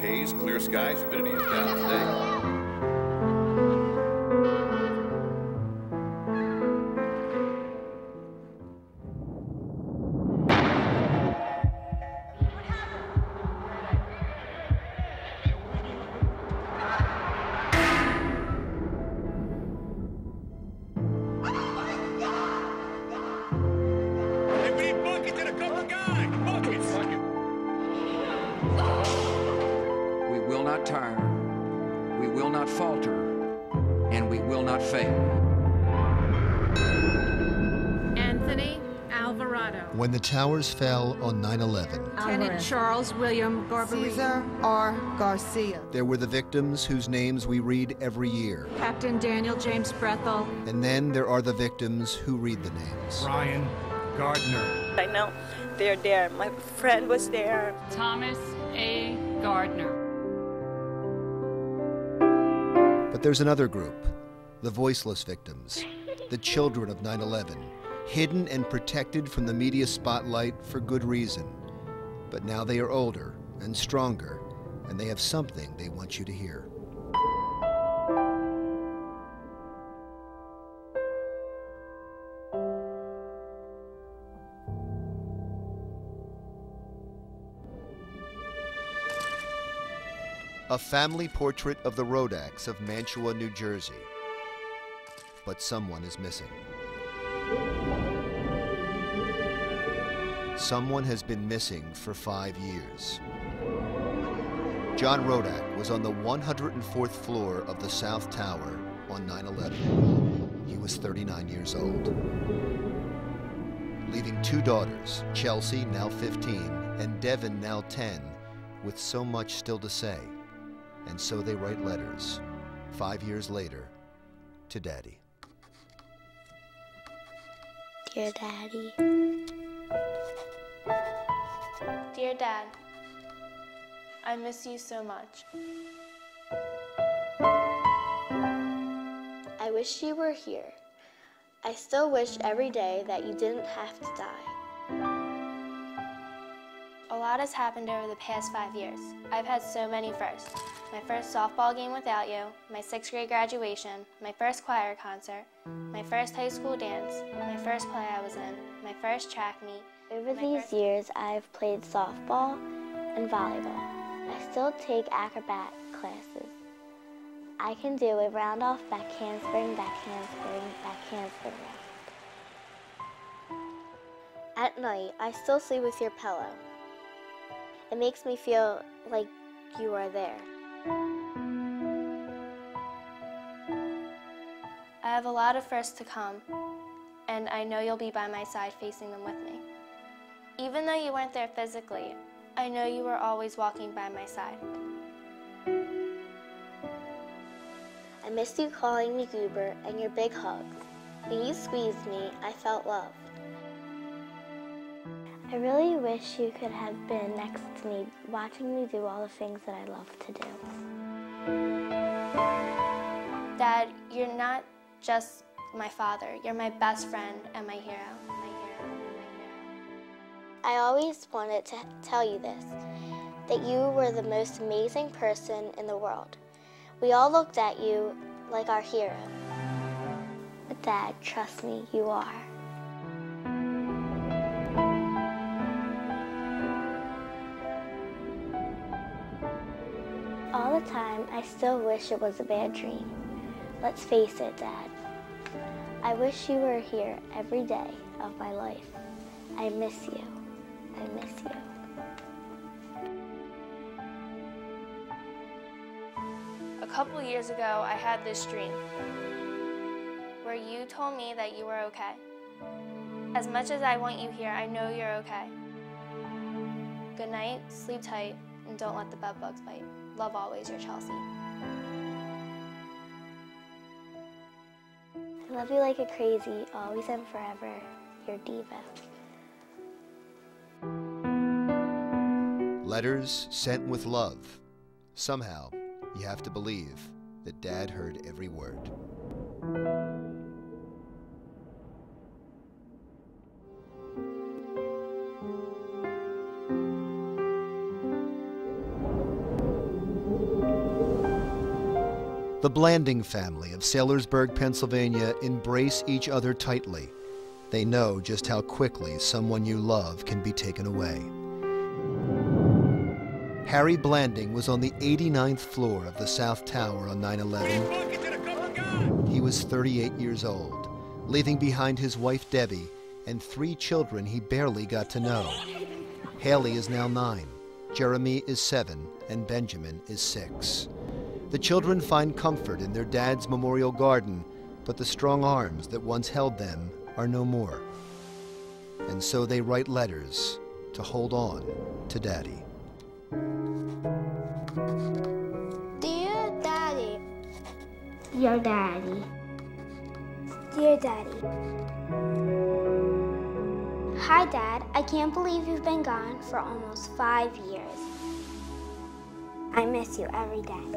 haze, clear skies, humidity is down today. Alvarado. When the towers fell on 9 11, Lieutenant Charles William Garbarini. Cesar R. Garcia. there were the victims whose names we read every year. Captain Daniel James Brethel. And then there are the victims who read the names. Ryan Gardner. I know they're there. My friend was there. Thomas A. Gardner. But there's another group the voiceless victims, the children of 9 11, hidden and protected from the media spotlight for good reason. But now they are older and stronger, and they have something they want you to hear. A family portrait of the Rodaks of Mantua, New Jersey. But someone is missing. Someone has been missing for five years. John Rodak was on the 104th floor of the South Tower on 9 11. He was 39 years old. Leaving two daughters, Chelsea, now 15, and Devon, now 10, with so much still to say. And so they write letters, five years later, to Daddy. Dear Daddy, Dear Dad, I miss you so much. I wish you were here. I still wish every day that you didn't have to die. A lot has happened over the past five years. I've had so many firsts. My first softball game without you, my sixth grade graduation, my first choir concert, my first high school dance, my first play I was in, my first track meet. Over these years, I have played softball and volleyball. I still take acrobat classes. I can do a round off back handspring, back handspring, back handspring round. At night, I still sleep with your pillow. It makes me feel like you are there. I have a lot of firsts to come, and I know you'll be by my side facing them with me. Even though you weren't there physically, I know you were always walking by my side. I missed you calling me Goober and your big hugs. When you squeezed me, I felt loved. I really wish you could have been next to me, watching me do all the things that I love to do. Dad, you're not just my father, you're my best friend and my hero. My hero, my hero. I always wanted to tell you this that you were the most amazing person in the world. We all looked at you like our hero. But, Dad, trust me, you are. The time, I still wish it was a bad dream. Let's face it, Dad. I wish you were here every day of my life. I miss you. I miss you. A couple years ago, I had this dream where you told me that you were okay. As much as I want you here, I know you're okay. Good night, sleep tight, and don't let the bed bugs bite. Love always, your Chelsea. I love you like a crazy, always and forever, your diva. Letters sent with love. Somehow, you have to believe that Dad heard every word. The Blanding family of Saylorsburg, Pennsylvania embrace each other tightly. They know just how quickly someone you love can be taken away. Harry Blanding was on the 89th floor of the South Tower on 9 11. He was 38 years old, leaving behind his wife Debbie and three children he barely got to know. Haley is now nine, Jeremy is seven, and Benjamin is six. The children find comfort in their dad's memorial garden, but the strong arms that once held them are no more. And so they write letters to hold on to Daddy. Dear Daddy. Dear Daddy. Dear Daddy. Hi, Dad. I can't believe you've been gone for almost five years. I miss you every day.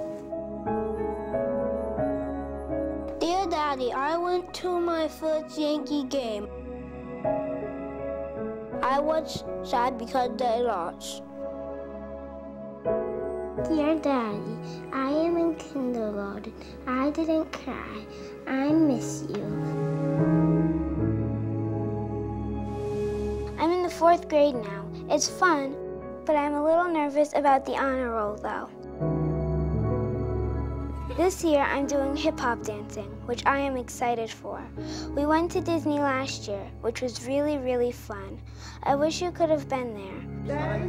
Dear Daddy, I went to my first Yankee game. I was sad because they lost. Dear Daddy, I am in kindergarten. I didn't cry. I miss you. I'm in the fourth grade now. It's fun, but I'm a little nervous about the honor roll, though. This year, I'm doing hip hop dancing, which I am excited for. We went to Disney last year, which was really, really fun. I wish you could have been there.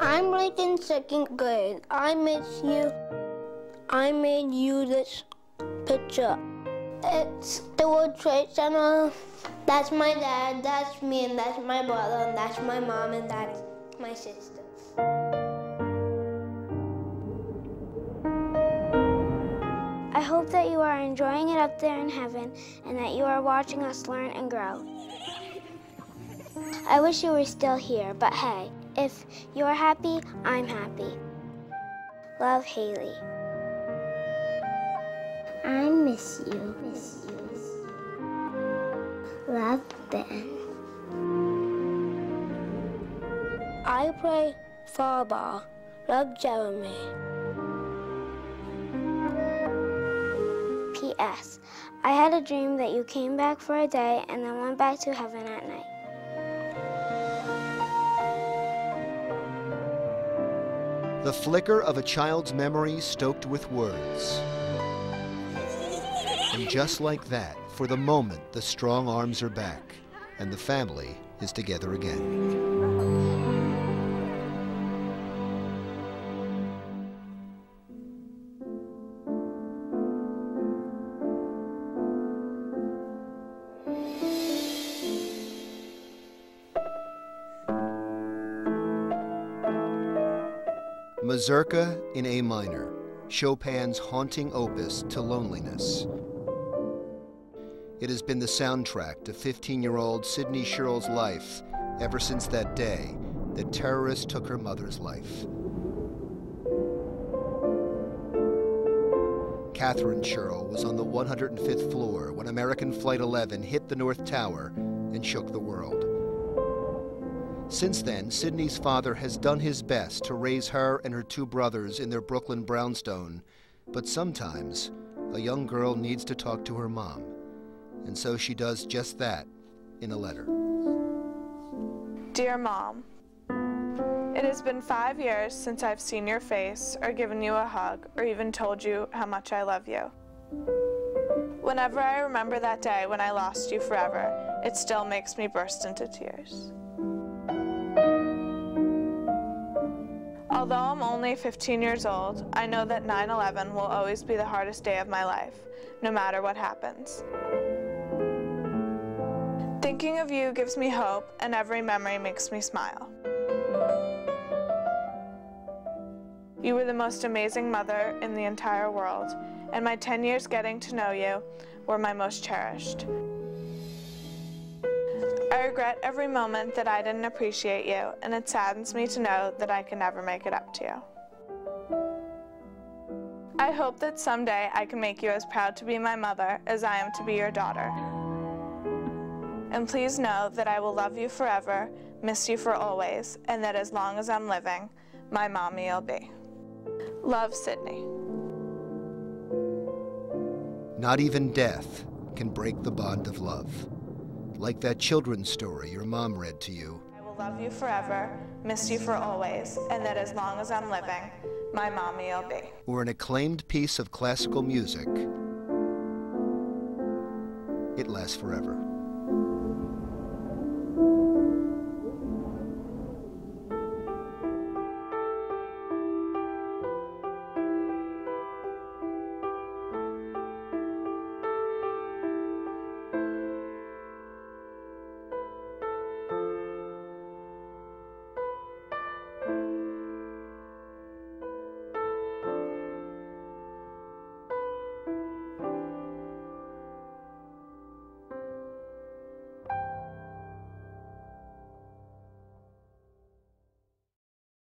I'm like in second grade. I miss you. I made you this picture. It's the World Trade Center. That's my dad, that's me, and that's my brother, and that's my mom, and that's my sister. I hope that you are enjoying it up there in heaven and that you are watching us learn and grow. I wish you were still here, but hey, if you're happy, I'm happy. Love, Haley. I miss you. Miss you. Love, Ben. I play football. Love, Jeremy. P.S. I had a dream that you came back for a day and then went back to heaven at night. The flicker of a child's memory stoked with words. And just like that, for the moment, the strong arms are back, and the family is together again. Mazurka in A minor, Chopin's haunting opus to loneliness. It has been the soundtrack to 15 year old Sydney Sherrill's life ever since that day that terrorists took her mother's life. Catherine Sherrill was on the 105th floor when American Flight 11 hit the North Tower and shook the world. Since then, Sydney's father has done his best to raise her and her two brothers in their Brooklyn brownstone, but sometimes a young girl needs to talk to her mom, and so she does just that in a letter. Dear Mom, it has been five years since I've seen your face or given you a hug or even told you how much I love you. Whenever I remember that day when I lost you forever, it still makes me burst into tears. Although I'm only 15 years old, I know that 9 11 will always be the hardest day of my life, no matter what happens. Thinking of you gives me hope, and every memory makes me smile. You were the most amazing mother in the entire world, and my 10 years getting to know you were my most cherished. I regret every moment that I didn't appreciate you, and it saddens me to know that I can never make it up to you. I hope that someday I can make you as proud to be my mother as I am to be your daughter. And please know that I will love you forever, miss you for always, and that as long as I'm living, my mommy will be. Love, Sydney. Not even death can break the bond of love. Like that children's story your mom read to you. I will love you forever, miss you for always, and that as long as I'm living, my mommy will be. Or an acclaimed piece of classical music. It lasts forever.